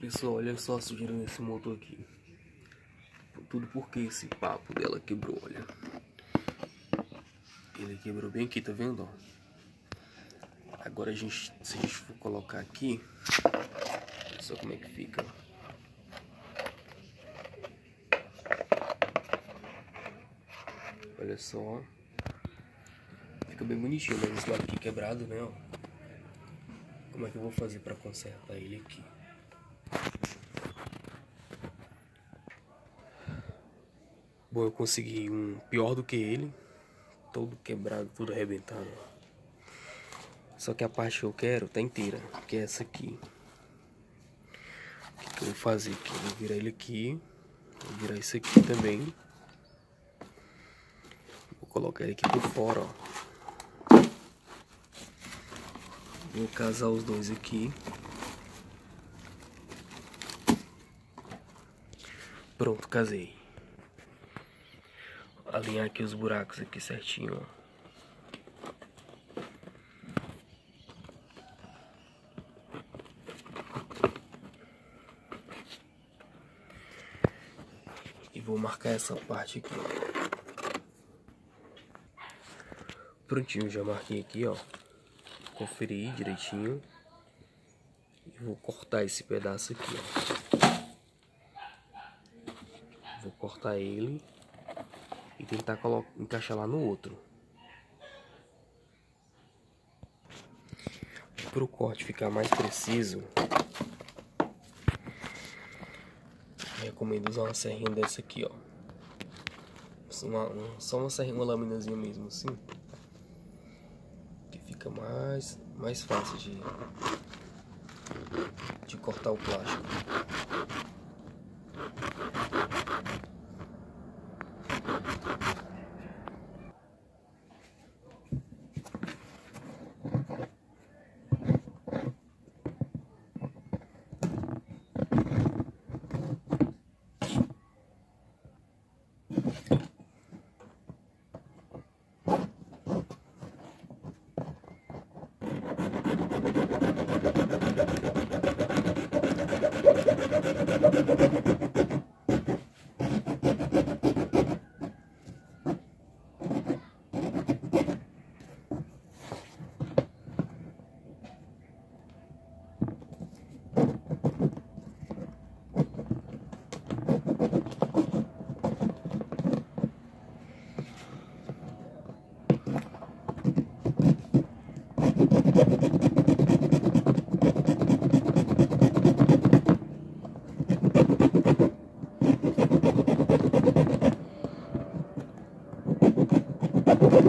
pessoal, olha só a sujeira nesse motor aqui. Tudo porque esse papo dela quebrou, olha. Ele quebrou bem aqui, tá vendo, ó? Agora a gente, se a gente for colocar aqui, olha só como é que fica, Olha só. Fica bem bonitinho, mas esse lado aqui quebrado, né, ó. Como é que eu vou fazer para consertar ele aqui? Bom, eu consegui um pior do que ele. Todo quebrado, tudo arrebentado. Só que a parte que eu quero tá inteira, que é essa aqui. O que, que eu vou fazer aqui? Eu vou virar ele aqui. Vou virar isso aqui também. Vou colocar ele aqui por fora, ó. Vou casar os dois aqui. Pronto, casei alinhar aqui os buracos aqui certinho, ó. E vou marcar essa parte aqui. Prontinho, já marquei aqui, ó. Conferir direitinho. E vou cortar esse pedaço aqui, ó. Vou cortar ele e tentar encaixar lá no outro. Para o corte ficar mais preciso, recomendo usar uma serrinha dessa aqui, ó. Uma, uma, só uma serrinha, uma laminazinha mesmo, assim. Que fica mais, mais fácil de, de cortar o plástico. Ha ha ha ha!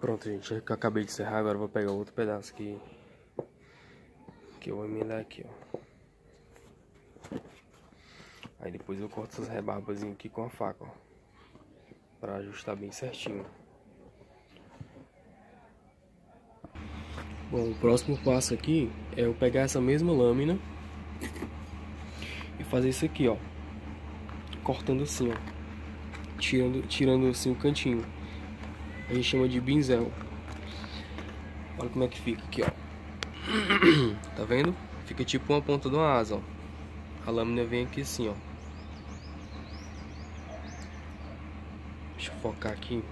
Pronto, gente, que eu acabei de encerrar, agora vou pegar outro pedaço aqui. Que eu vou emendar aqui, ó. Aí depois eu corto essas rebarbas aqui com a faca, ó. Pra ajustar bem certinho. Bom, o próximo passo aqui é eu pegar essa mesma lâmina e fazer isso aqui, ó. Cortando assim, ó. Tirando, tirando assim o cantinho. A gente chama de binzel. Olha como é que fica aqui, ó. Tá vendo? Fica tipo uma ponta de uma asa, ó. A lâmina vem aqui assim, ó. Deixa eu focar aqui.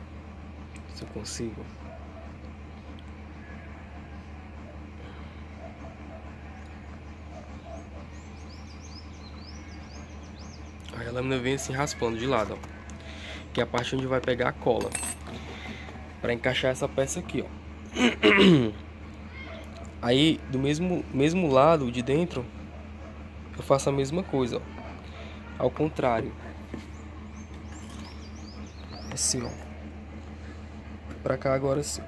Se eu consigo. Aí a lâmina vem assim raspando de lado, ó. Que é a parte onde vai pegar a cola para encaixar essa peça aqui, ó. Aí, do mesmo, mesmo lado de dentro, eu faço a mesma coisa, ó. Ao contrário. Assim, ó. Pra cá agora sim.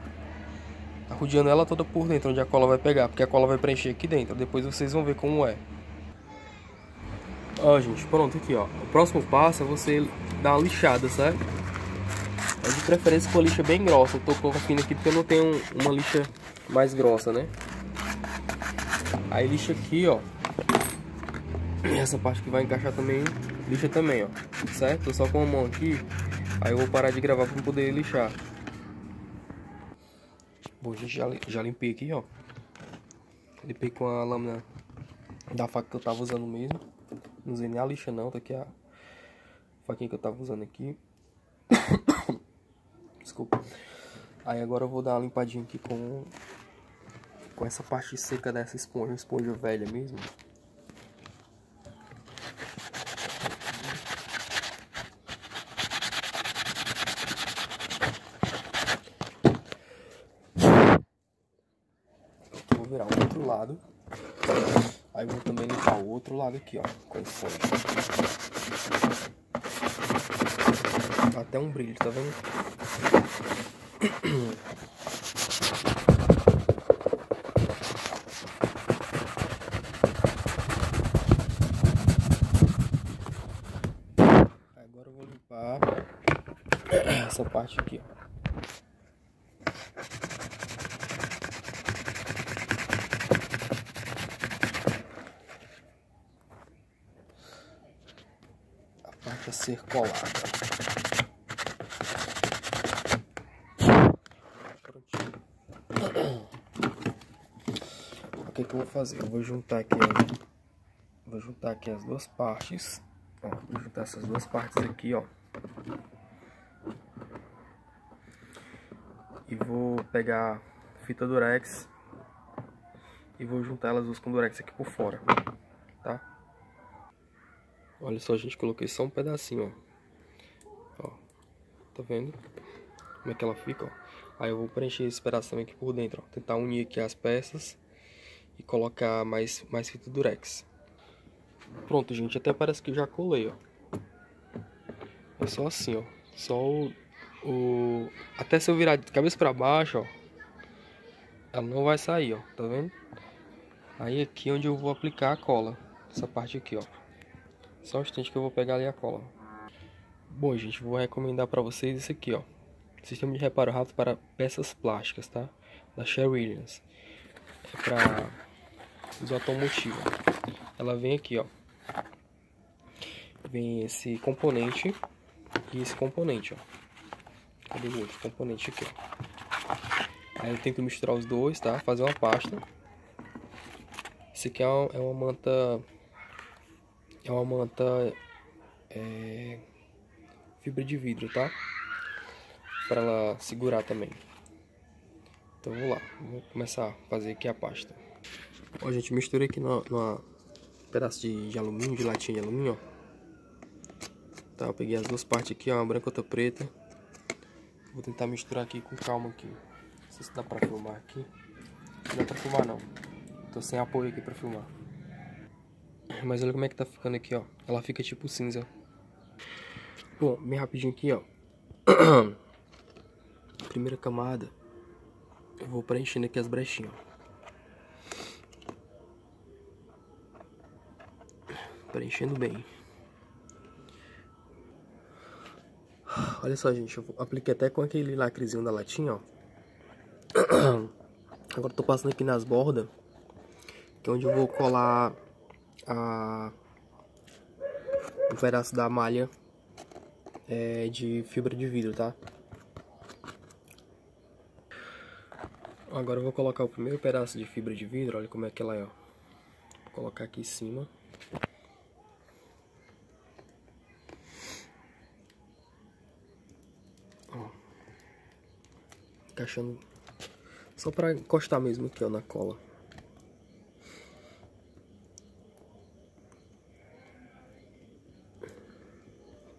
Arrodeando ela toda por dentro, onde a cola vai pegar, porque a cola vai preencher aqui dentro. Depois vocês vão ver como é. Ó, gente, pronto aqui, ó. O próximo passo é você dar uma lixada, certo? É de preferência com a lixa bem grossa. Eu tô colocando aqui porque eu não tenho uma lixa mais grossa, né? Aí lixa aqui, ó. Essa parte que vai encaixar também, lixa também, ó. Certo? Tô só com a mão aqui. Aí eu vou parar de gravar para poder lixar. Bom, gente, já, já limpei aqui, ó. Limpei com a lâmina da faca que eu tava usando mesmo. Não usei nem a lixa não, tá aqui a faquinha que eu tava usando aqui. Desculpa. Aí agora eu vou dar uma limpadinha aqui com com essa parte seca dessa esponja, esponja velha mesmo. Vou virar o outro lado. Aí vou também limpar o outro lado aqui, ó, com a esponja. Dá até um brilho, tá vendo? Agora eu vou limpar essa parte aqui. A parte a ser colada. Que, que eu vou fazer? Eu vou juntar aqui, vou juntar aqui as duas partes. Ó, vou juntar essas duas partes aqui, ó. E vou pegar fita durex e vou juntar elas duas com durex aqui por fora, tá? Olha só, gente, coloquei só um pedacinho, ó. ó. Tá vendo? Como é que ela fica, ó. Aí eu vou preencher esse pedaço também aqui por dentro, ó. Tentar unir aqui as peças e colocar mais, mais fita durex. Pronto, gente, até parece que já colei, ó. É só assim, ó. Só o, o... Até se eu virar de cabeça pra baixo, ó. Ela não vai sair, ó. Tá vendo? Aí aqui é onde eu vou aplicar a cola. Essa parte aqui, ó. Só um instante que eu vou pegar ali a cola. Bom, gente, vou recomendar pra vocês esse aqui, ó. Sistema de reparo rápido para peças plásticas, tá? Da Sherwin Williams. É pra uso automotivo. Ela vem aqui, ó vem esse componente e esse componente, ó. Cadê o outro componente aqui, ó. Aí eu tenho que misturar os dois, tá? Fazer uma pasta. Esse aqui é uma, é uma manta... É uma manta... É, fibra de vidro, tá? Para ela segurar também. Então vamos lá, vou começar a fazer aqui a pasta. Ó, gente, misturei aqui numa, numa pedaço de, de alumínio, de latinha de alumínio, ó. Tá, eu peguei as duas partes aqui, ó, uma branca e outra preta. Vou tentar misturar aqui com calma aqui. Não sei se dá pra filmar aqui. Não dá pra filmar não. Tô sem apoio aqui pra filmar. Mas olha como é que tá ficando aqui, ó. Ela fica tipo cinza. Bom, bem rapidinho aqui, ó. Primeira camada. Eu vou preenchendo aqui as brechinhas, Preenchendo bem. Olha só, gente, eu apliquei até com aquele lacrezinho da latinha, ó. Agora eu tô passando aqui nas bordas, que é onde eu vou colar a... um pedaço da malha é, de fibra de vidro, tá? Agora eu vou colocar o primeiro pedaço de fibra de vidro, olha como é que ela é, ó. Vou colocar aqui em cima. Encaixando só para encostar mesmo aqui ó, na cola.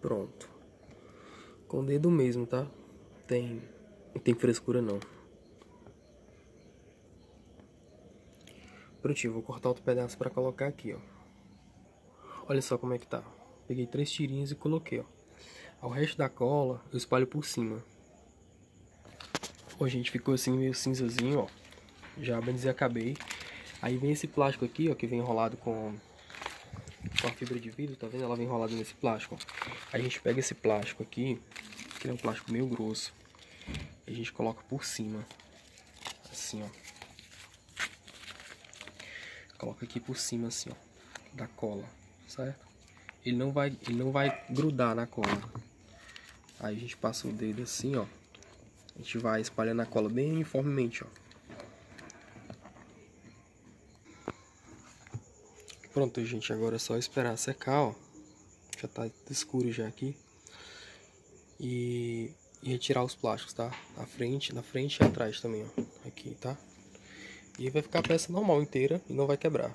Pronto. Com o dedo mesmo, tá? Tem, não tem frescura não. Prontinho, vou cortar outro pedaço para colocar aqui, ó. Olha só como é que tá. Peguei três tirinhas e coloquei, ó. Ao resto da cola, eu espalho por cima. Ó, gente, ficou assim meio cinzazinho, ó. Já bem dizer, acabei. Aí vem esse plástico aqui, ó, que vem enrolado com, com a fibra de vidro, tá vendo? Ela vem enrolada nesse plástico, ó. A gente pega esse plástico aqui, que é um plástico meio grosso. E a gente coloca por cima. Assim, ó. Coloca aqui por cima, assim, ó. Da cola, certo? Ele não vai, ele não vai grudar na cola. Aí a gente passa o dedo assim, ó. A gente vai espalhando a cola bem uniformemente, ó. Pronto, gente, agora é só esperar secar, ó. Já tá escuro já aqui. E, e retirar os plásticos, tá? Na frente, na frente e atrás também, ó. Aqui, tá? E vai ficar a peça normal inteira e não vai quebrar.